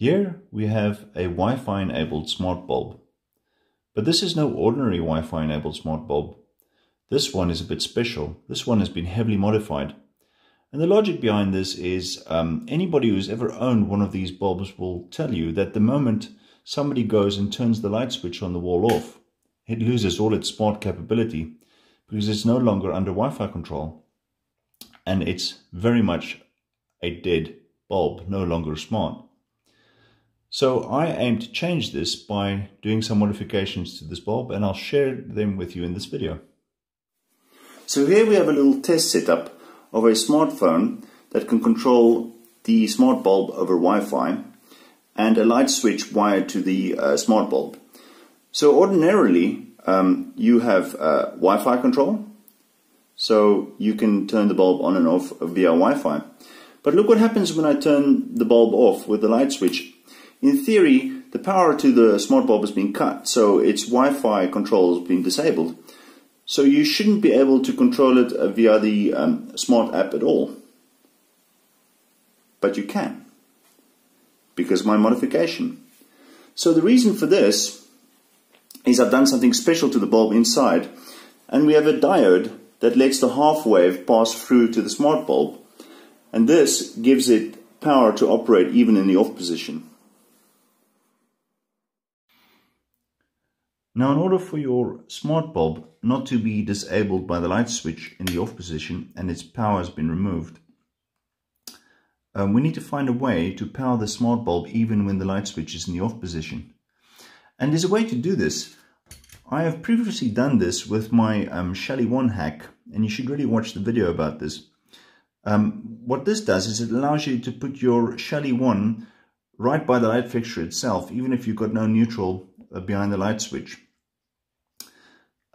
Here we have a Wi-Fi enabled smart bulb. But this is no ordinary Wi-Fi enabled smart bulb. This one is a bit special. This one has been heavily modified. And the logic behind this is um, anybody who's ever owned one of these bulbs will tell you that the moment somebody goes and turns the light switch on the wall off, it loses all its smart capability because it's no longer under Wi-Fi control. And it's very much a dead bulb, no longer smart. So I aim to change this by doing some modifications to this bulb and I'll share them with you in this video. So here we have a little test setup of a smartphone that can control the smart bulb over Wi-Fi and a light switch wired to the uh, smart bulb. So ordinarily um, you have uh, Wi-Fi control so you can turn the bulb on and off via Wi-Fi. But look what happens when I turn the bulb off with the light switch. In theory, the power to the smart bulb has been cut, so its Wi-Fi control has been disabled. So you shouldn't be able to control it uh, via the um, smart app at all. But you can, because my modification. So the reason for this is I've done something special to the bulb inside, and we have a diode that lets the half wave pass through to the smart bulb, and this gives it power to operate even in the off position. Now in order for your smart bulb not to be disabled by the light switch in the off position and its power has been removed, um, we need to find a way to power the smart bulb even when the light switch is in the off position. And there's a way to do this. I have previously done this with my um, Shelly 1 hack and you should really watch the video about this. Um, what this does is it allows you to put your Shelly 1 right by the light fixture itself even if you've got no neutral uh, behind the light switch.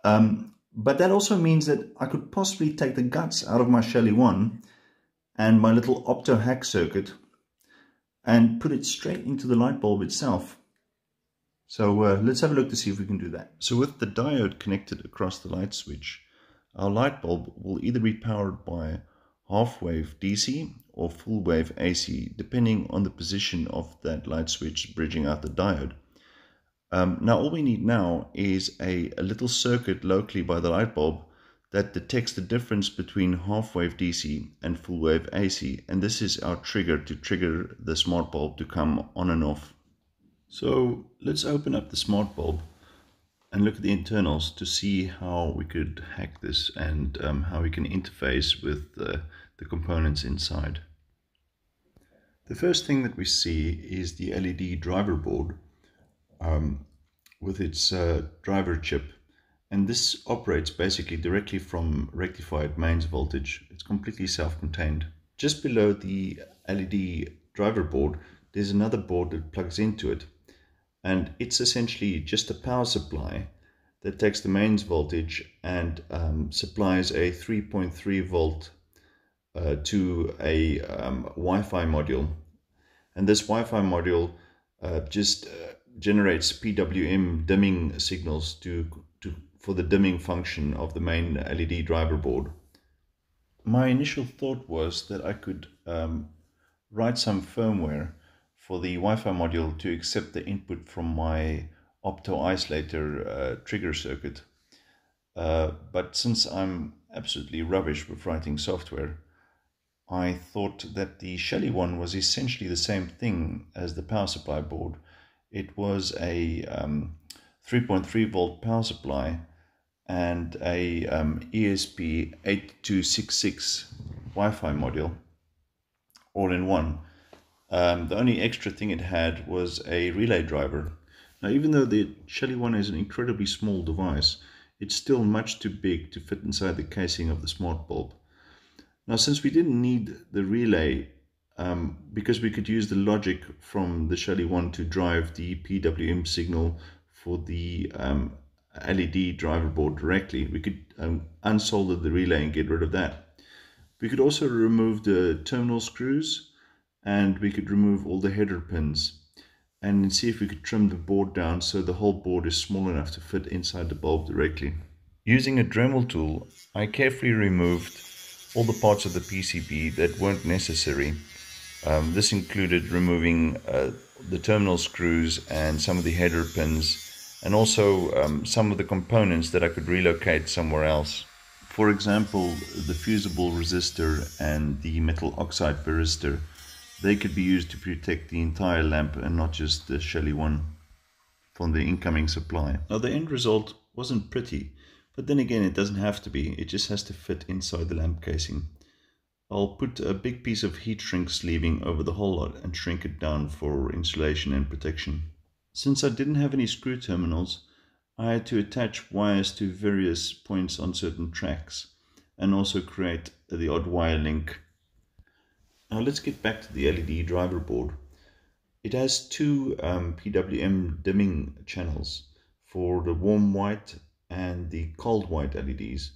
Um, but that also means that I could possibly take the guts out of my Shelly 1 and my little opto hack circuit and put it straight into the light bulb itself. So uh, let's have a look to see if we can do that. So with the diode connected across the light switch, our light bulb will either be powered by half wave DC or full wave AC, depending on the position of that light switch bridging out the diode. Um, now all we need now is a, a little circuit locally by the light bulb that detects the difference between half wave DC and full wave AC and this is our trigger to trigger the smart bulb to come on and off. So let's open up the smart bulb and look at the internals to see how we could hack this and um, how we can interface with the, the components inside. The first thing that we see is the LED driver board um, with its uh, driver chip. And this operates basically directly from rectified mains voltage. It's completely self-contained. Just below the LED driver board, there's another board that plugs into it. And it's essentially just a power supply that takes the mains voltage and um, supplies a 3.3 volt uh, to a um, Wi-Fi module. And this Wi-Fi module uh, just uh, generates PWM dimming signals to, to, for the dimming function of the main LED driver board. My initial thought was that I could um, write some firmware for the Wi-Fi module to accept the input from my opto isolator uh, trigger circuit. Uh, but since I'm absolutely rubbish with writing software, I thought that the Shelly one was essentially the same thing as the power supply board it was a um, 3.3 volt power supply and a um, ESP8266 Wi-Fi module all in one. Um, the only extra thing it had was a relay driver. Now even though the Shelly one is an incredibly small device, it's still much too big to fit inside the casing of the smart bulb. Now since we didn't need the relay um, because we could use the logic from the Shelly one to drive the PWM signal for the um, LED driver board directly. We could um, unsolder the relay and get rid of that. We could also remove the terminal screws and we could remove all the header pins and see if we could trim the board down so the whole board is small enough to fit inside the bulb directly. Using a Dremel tool, I carefully removed all the parts of the PCB that weren't necessary um, this included removing uh, the terminal screws and some of the header pins and also um, some of the components that I could relocate somewhere else. For example, the fusible resistor and the metal oxide varistor, they could be used to protect the entire lamp and not just the Shelly one from the incoming supply. Now the end result wasn't pretty, but then again it doesn't have to be, it just has to fit inside the lamp casing. I'll put a big piece of heat shrink sleeving over the whole lot and shrink it down for insulation and protection. Since I didn't have any screw terminals, I had to attach wires to various points on certain tracks and also create the odd wire link. Now let's get back to the LED driver board. It has two um, PWM dimming channels for the warm white and the cold white LEDs.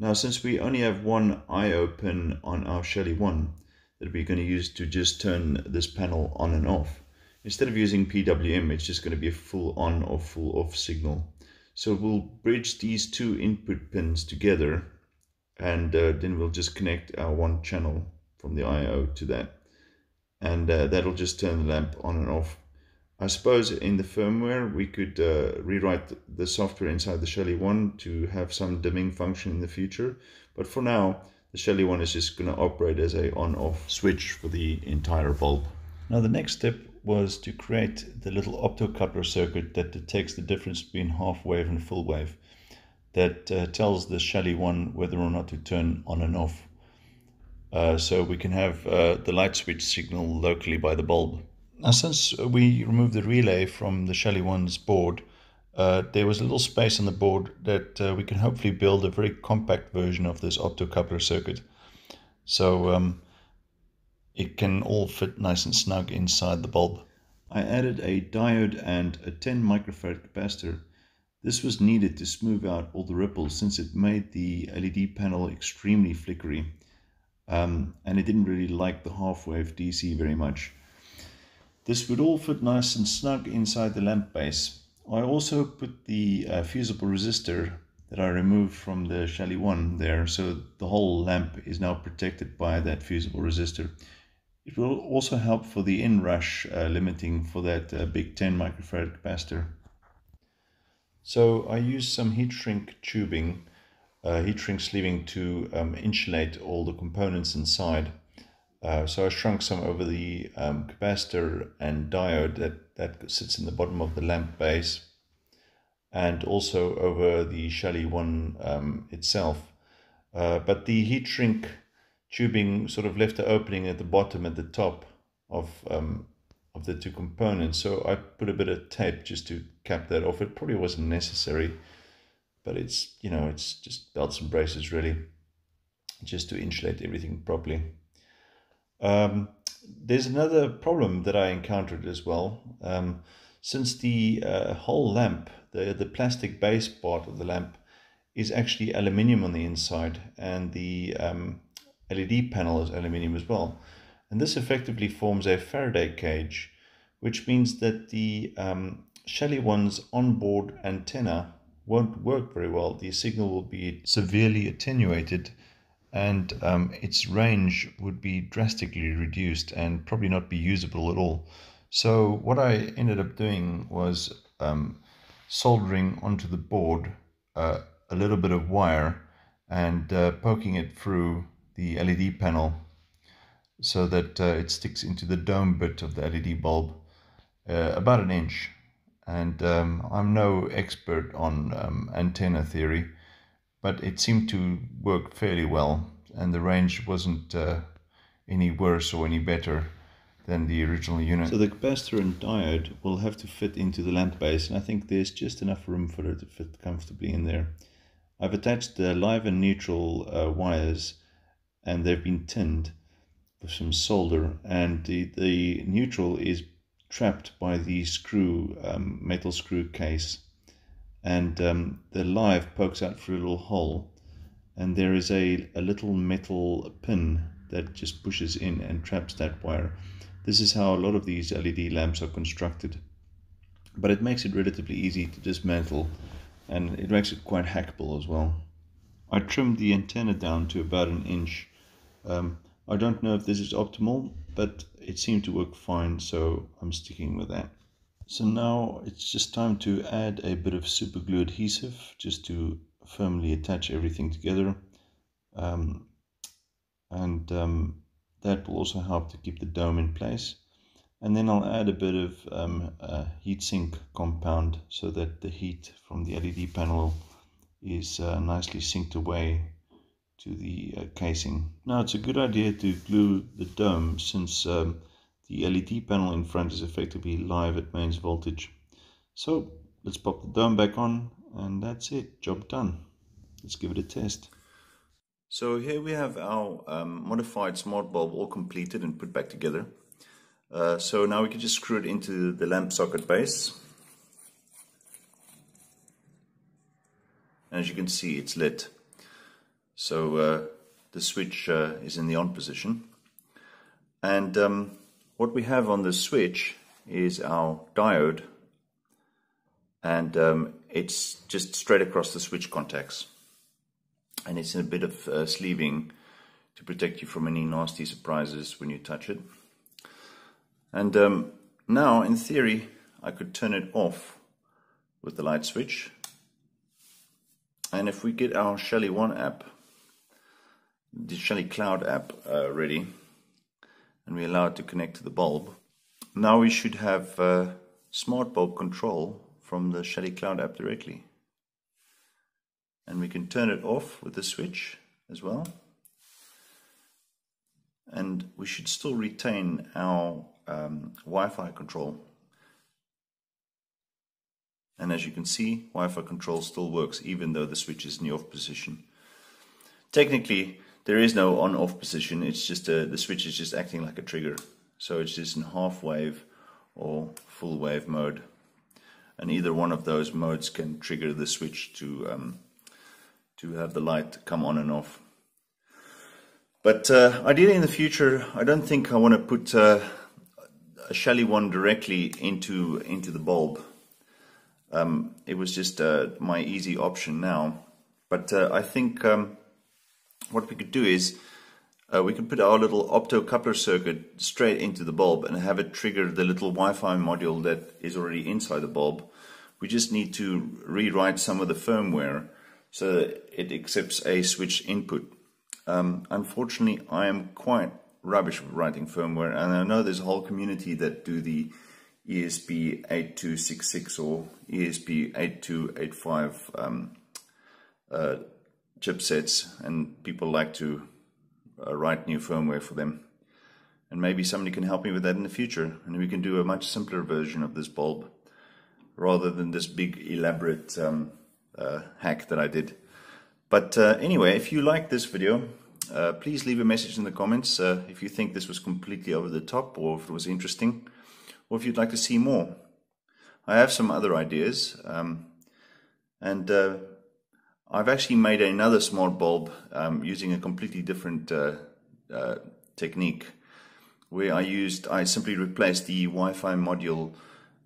Now since we only have one IO pin on our Shelly 1 that we're going to use to just turn this panel on and off, Instead of using PWM, it's just going to be a full on or full off signal. So we'll bridge these two input pins together and uh, then we'll just connect our one channel from the I.O. to that. And uh, that'll just turn the lamp on and off. I suppose in the firmware we could uh, rewrite the software inside the Shelly 1 to have some dimming function in the future. But for now, the Shelly 1 is just going to operate as a on-off switch for the entire bulb. Now the next step was to create the little optocoupler circuit that detects the difference between half wave and full wave that uh, tells the Shelly one whether or not to turn on and off. Uh, so we can have uh, the light switch signal locally by the bulb. Now since we removed the relay from the Shelly one's board, uh, there was a little space on the board that uh, we can hopefully build a very compact version of this optocoupler circuit. So um, it can all fit nice and snug inside the bulb. I added a diode and a 10 microfarad capacitor. This was needed to smooth out all the ripples since it made the LED panel extremely flickery um, and it didn't really like the half-wave DC very much. This would all fit nice and snug inside the lamp base. I also put the uh, fusible resistor that I removed from the Shelly 1 there so the whole lamp is now protected by that fusible resistor. It will also help for the inrush uh, limiting for that uh, big 10 microfarad capacitor. So I used some heat shrink tubing, uh, heat shrink sleeving to um, insulate all the components inside. Uh, so I shrunk some over the um, capacitor and diode that, that sits in the bottom of the lamp base and also over the Shelly one um, itself. Uh, but the heat shrink tubing sort of left the opening at the bottom and the top of um, of the two components. So I put a bit of tape just to cap that off. It probably wasn't necessary, but it's, you know, it's just belts and braces really, just to insulate everything properly. Um, there's another problem that I encountered as well. Um, since the uh, whole lamp, the, the plastic base part of the lamp is actually aluminium on the inside and the um, LED panel is aluminium as well. And this effectively forms a Faraday cage, which means that the um, Shelly One's onboard antenna won't work very well. The signal will be severely attenuated and um, its range would be drastically reduced and probably not be usable at all. So what I ended up doing was um, soldering onto the board uh, a little bit of wire and uh, poking it through the LED panel so that uh, it sticks into the dome bit of the LED bulb uh, about an inch and um, I'm no expert on um, antenna theory but it seemed to work fairly well and the range wasn't uh, any worse or any better than the original unit. So the capacitor and diode will have to fit into the lamp base and I think there's just enough room for it to fit comfortably in there. I've attached the live and neutral uh, wires and they've been tinned with some solder and the, the neutral is trapped by the screw um, metal screw case and um, the live pokes out through a little hole and there is a, a little metal pin that just pushes in and traps that wire. This is how a lot of these LED lamps are constructed but it makes it relatively easy to dismantle and it makes it quite hackable as well. I trimmed the antenna down to about an inch um, I don't know if this is optimal, but it seemed to work fine, so I'm sticking with that. So now it's just time to add a bit of super glue adhesive just to firmly attach everything together. Um, and um, that will also help to keep the dome in place. And then I'll add a bit of um, heatsink compound so that the heat from the LED panel is uh, nicely synced away to the uh, casing. Now it's a good idea to glue the dome since um, the LED panel in front is effectively live at mains voltage. So let's pop the dome back on and that's it, job done. Let's give it a test. So here we have our um, modified smart bulb all completed and put back together. Uh, so now we can just screw it into the lamp socket base. And as you can see it's lit. So uh, the switch uh, is in the on position. And um, what we have on the switch is our diode and um, it's just straight across the switch contacts and it's in a bit of uh, sleeving to protect you from any nasty surprises when you touch it. And um, now, in theory, I could turn it off with the light switch. And if we get our Shelly One app, the Shelly Cloud app uh, ready, and we allow it to connect to the bulb, now we should have uh, smart bulb control from the Shelly Cloud app directly. And we can turn it off with the switch as well. And we should still retain our um, Wi-Fi control. And as you can see Wi-Fi control still works even though the switch is in the off position. Technically there is no on off position it's just a, the switch is just acting like a trigger so it's just in half wave or full wave mode and either one of those modes can trigger the switch to um, to have the light come on and off. But uh, ideally in the future, I don't think I want to put uh, a Shelly one directly into into the bulb. Um, it was just uh, my easy option now. But uh, I think um, what we could do is uh, we could put our little optocoupler circuit straight into the bulb and have it trigger the little Wi-Fi module that is already inside the bulb. We just need to rewrite some of the firmware so it accepts a switch input. Um, unfortunately, I am quite rubbish with writing firmware, and I know there's a whole community that do the ESP8266 or ESP8285 um, uh, chipsets, and people like to uh, write new firmware for them. And maybe somebody can help me with that in the future, and we can do a much simpler version of this bulb rather than this big elaborate um, uh, hack that I did. But uh, anyway, if you like this video, uh, please leave a message in the comments uh, if you think this was completely over the top or if it was interesting or if you'd like to see more. I have some other ideas um, and uh, I've actually made another smart bulb um, using a completely different uh, technique where I used, I simply replaced the Wi-Fi module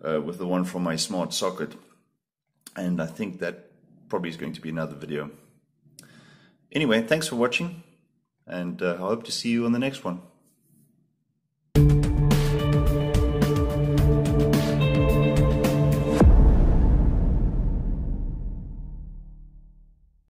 with the one from my smart socket and I think that probably is going to be another video. Anyway, thanks for watching, and uh, I hope to see you on the next one.